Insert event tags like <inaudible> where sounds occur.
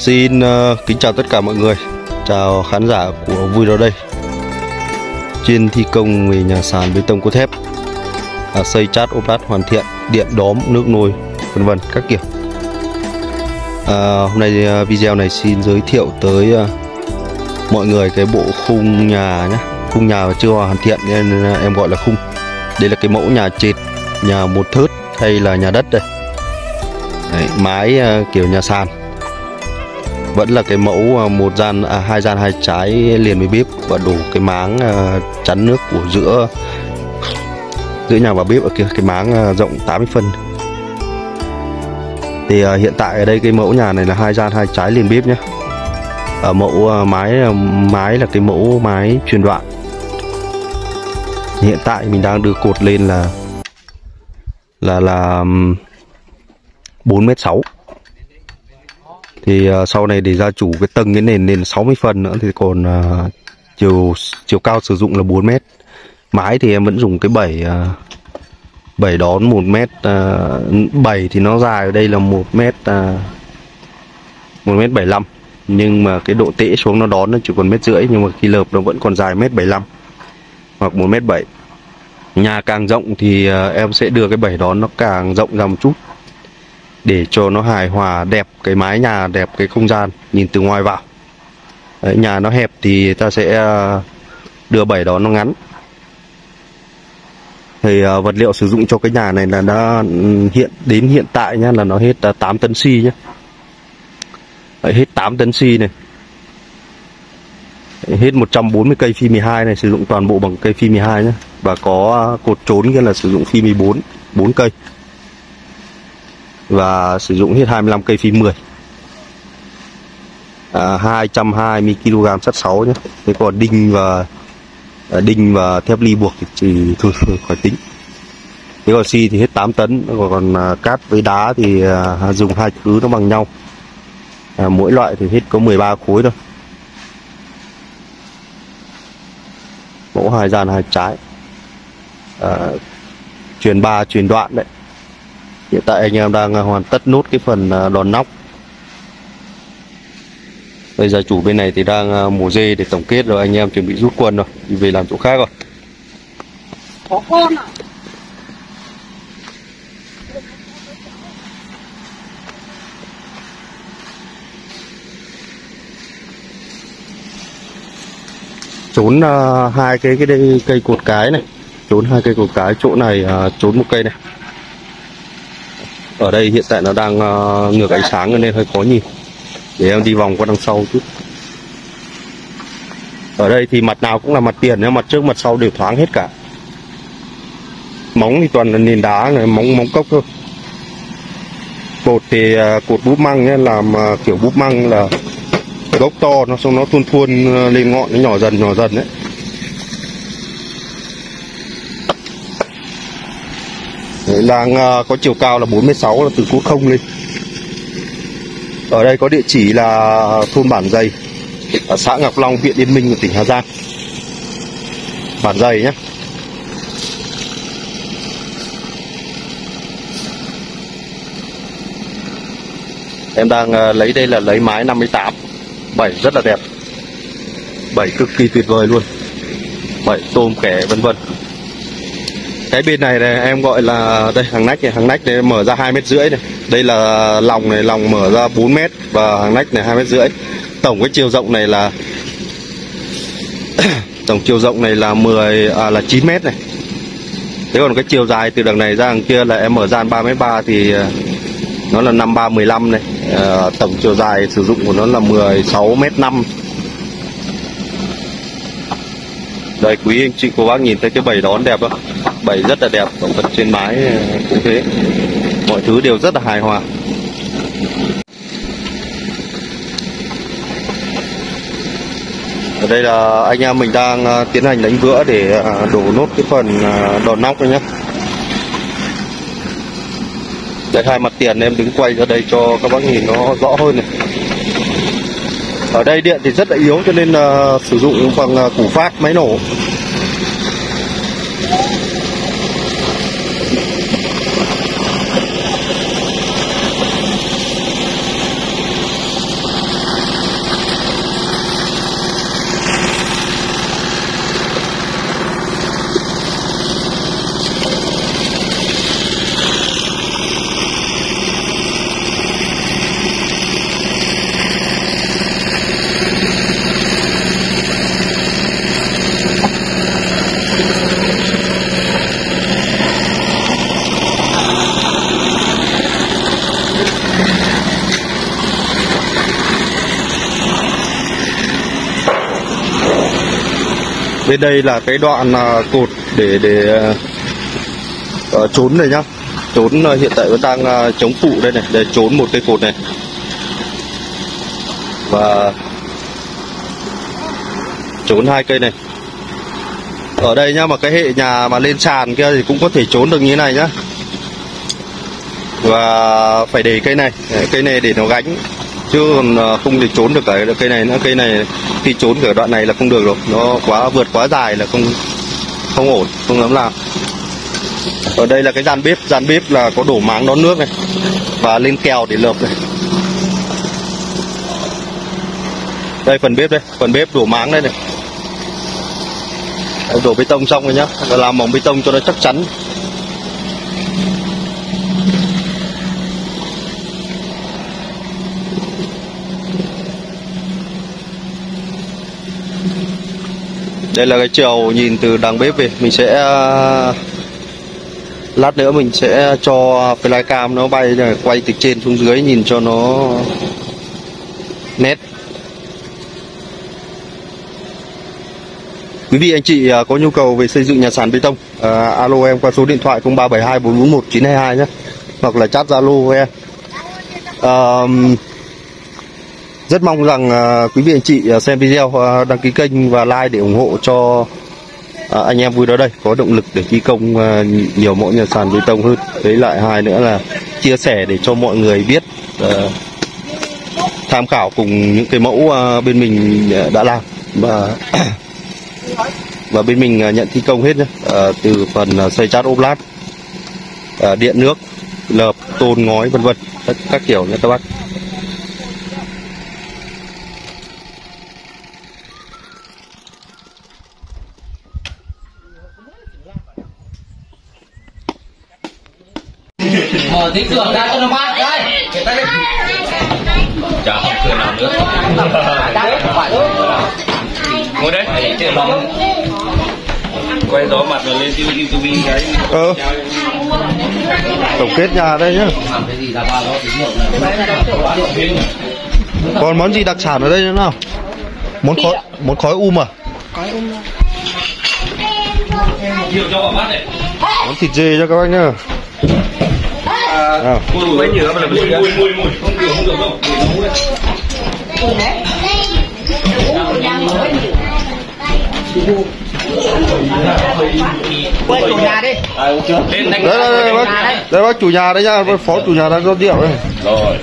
Xin uh, kính chào tất cả mọi người. Chào khán giả của Vui Đó Đây. Chuyên thi công về nhà sàn bê tông cốt thép. À, Xây chát ốp lát hoàn thiện Điện đóm, nước nôi, vân vân các kiểu. À, Hôm nay uh, video này xin giới thiệu tới uh, mọi người cái bộ khung nhà nhé Khung nhà chưa hoàn thiện nên em gọi là khung. Đây là cái mẫu nhà trệt, nhà một thớt hay là nhà đất đây? Đấy, mái kiểu nhà sàn vẫn là cái mẫu à, một gian à, hai gian hai trái liền với bếp và đủ cái máng à, chắn nước của giữa giữa nhà và bếp ở kia. Cái máng à, rộng 80 phân. Thì à, hiện tại ở đây cái mẫu nhà này là hai gian hai trái liền bếp nhé ở mẫu à, mái à, mái là cái mẫu mái truyền đoạn. Hiện tại mình đang đưa cột lên là là là 4 mét 6 thì uh, sau này để gia chủ cái tầng cái nền nền 60 phần nữa thì còn uh, chiều chiều cao sử dụng là 4 mét. Mái thì em vẫn dùng cái 7 uh, 7 đón 1 mét ờ, uh, 7 thì nó dài ở đây là 1 mét uh, 1 mét 75 nhưng mà cái độ tễ xuống nó đón nó chỉ còn mét rưỡi nhưng mà khi lợp nó vẫn còn dài mét 75 hoặc 1 mét 7 nhà càng rộng thì uh, em sẽ đưa cái 7 đón nó càng rộng ra một chút để cho nó hài hòa đẹp cái mái nhà đẹp cái không gian nhìn từ ngoài vào. Đấy, nhà nó hẹp thì ta sẽ à, đưa bảy đó nó ngắn. Thì uh, vật liệu sử dụng cho cái nhà này là đã hiện đến hiện tại nhá là nó hết à, uh, 8 tấn xi nhá. Đấy, hết 8 tấn xi này. Đấy, hết 140 cây phi 12 này sử dụng toàn bộ bằng cây phi 12 nhá. Và có cột trốn kia là sử dụng phi 14 4 cây và sử dụng hết 25 cây phim 10 à, 220 kg sắt 6 nhé. Thế còn đinh và à, đinh và thép ly buộc thì chỉ thôi, thôi <laughs> khỏi tính. Thế còn xi thì hết 8 tấn còn à, cát với đá thì à, dùng hai thứ nó bằng nhau. À, mỗi loại thì hết có 13 khối thôi. Mẫu hai gian hai trái. À, truyền ba truyền đoạn đấy hiện tại anh em đang hoàn tất nốt cái phần à, đòn nóc. Bây giờ chủ bên này thì đang à, mổ dê để tổng kết rồi anh em chuẩn bị rút quân rồi đi về làm chỗ khác rồi. Có con à? Trốn uh, hai cái cái đây, cây cột cái này. Trốn hai cây cột cái chỗ này uh, trốn một cây này ở đây hiện tại nó đang uh, ngược ánh sáng nên hơi khó nhìn. Để em đi vòng qua đằng sau chút. Ở đây thì mặt nào cũng là mặt tiền nhưng mặt trước mặt sau đều thoáng hết cả. Móng thì toàn là nền đá này móng móng cốc thôi. Cột thì uh, cột búp măng nhé làm uh, kiểu búp măng là gốc to nó xong nó thuôn thuôn lên ngọn nó nhỏ dần nhỏ dần đấy. Đấy, đang uh, có chiều cao là 46 là từ cốt không lên. Ở đây có địa chỉ là thôn bản dày ở xã Ngọc Long huyện Yên Minh của tỉnh Hà Giang. Bản dày nhé em đang uh, lấy đây là lấy mái 58 bảy rất là đẹp. Bảy cực kỳ tuyệt vời luôn. Bảy tôm kẻ vân vân cái bên này này em gọi là đây hàng nách này hàng nách này mở ra hai mét rưỡi này. Đây là lòng này lòng mở ra 4 mét và hàng nách này hai mét rưỡi. Tổng cái chiều rộng này là <coughs> tổng chiều rộng này là 10 à, là 9 mét này. Thế còn cái chiều dài từ đằng này ra đằng kia là em mở ra 3 mét 3 thì à, nó là 53 15 này. À, tổng chiều dài sử dụng của nó là 16 mét 5 đây quý anh chị cô bác nhìn thấy cái bầy đón đẹp không? Bày rất là đẹp động vật trên mái ờ, cũng thế. Mọi thứ đều rất là hài hòa. Ở đây là anh em mình đang ờ, tiến hành đánh vữa để ờ, đổ nốt cái phần đòn nóc này nhé đây hai mặt tiền em đứng quay ra đây cho các bác nhìn nó rõ hơn này. Ở đây điện thì rất là yếu cho nên uh, sử dụng bằng củ phát máy nổ. Bên đây là cái đoạn à, cột để để uh, trốn này nhá. Trốn uh, hiện tại vẫn đang uh, chống phụ đây này để trốn một cây cột này. Và trốn hai cây này. Ở đây nhá mà cái hệ nhà mà lên sàn kia thì cũng có thể trốn được như thế này nhá. Và phải để cây này cây này để nó gánh chứ còn à, không thể trốn được cái cây này nữa. Cây này khi trốn ở đoạn này là không được rồi. Nó quá, vượt quá dài là không không ổn, không dám làm. Ở đây là cái gian bếp. Gian bếp là có đổ máng đón nước này và lên kèo để lợp này. Đây, phần bếp đây. Phần bếp đổ máng đây này. Đổ bê tông xong rồi nhá. Làm mỏng bê tông cho nó chắc chắn. Đây là cái chiều nhìn từ đằng bếp về. Mình sẽ ờ, lát nữa mình sẽ cho flycam nó bay quay từ trên xuống dưới nhìn cho nó nét. Quý vị anh chị ờ, có nhu cầu về xây dựng nhà sàn bê tông à, alo em qua số điện thoại 0372 441 922 nhé hoặc là chat zalo với em. À, rất mong rằng à, quý vị anh chị à, xem video à, đăng ký kênh và like để ủng hộ cho anh em vui đó đây. Có động lực để thi công nhiều mẫu nhà sàn bê tông hơn. Với lại hai nữa là chia sẻ để cho mọi người biết tham khảo cùng những cái mẫu bên mình đã làm. Và <clears throat> và bên mình nhận thi công hết nhé từ phần xây chát ốp lát điện nước lợp tôn ngói vân vân. Các, các kiểu nha các bác. Mở tí cửa ra cho nó mát. Đây. Chả không cửa nào nữa. Ngồi đấy Quay gió mặt rồi lên YouTube cái ờ tổng kết nhà đây nhá. Còn món gì đặc sản ở đây nữa nào? Món khói món khói um à? Nhiều cho vào mắt này. Món thịt dê cho các bác nhá à. Mùi mấy nhựa mà là mùi mùi mùi mùi Không được không được đâu Mùi đấy Quay chủ nhà đi. Lên đánh đây đây đây bác đây bác chủ nhà đấy nhá bác phó chủ nhà đang rót rượu đây Rồi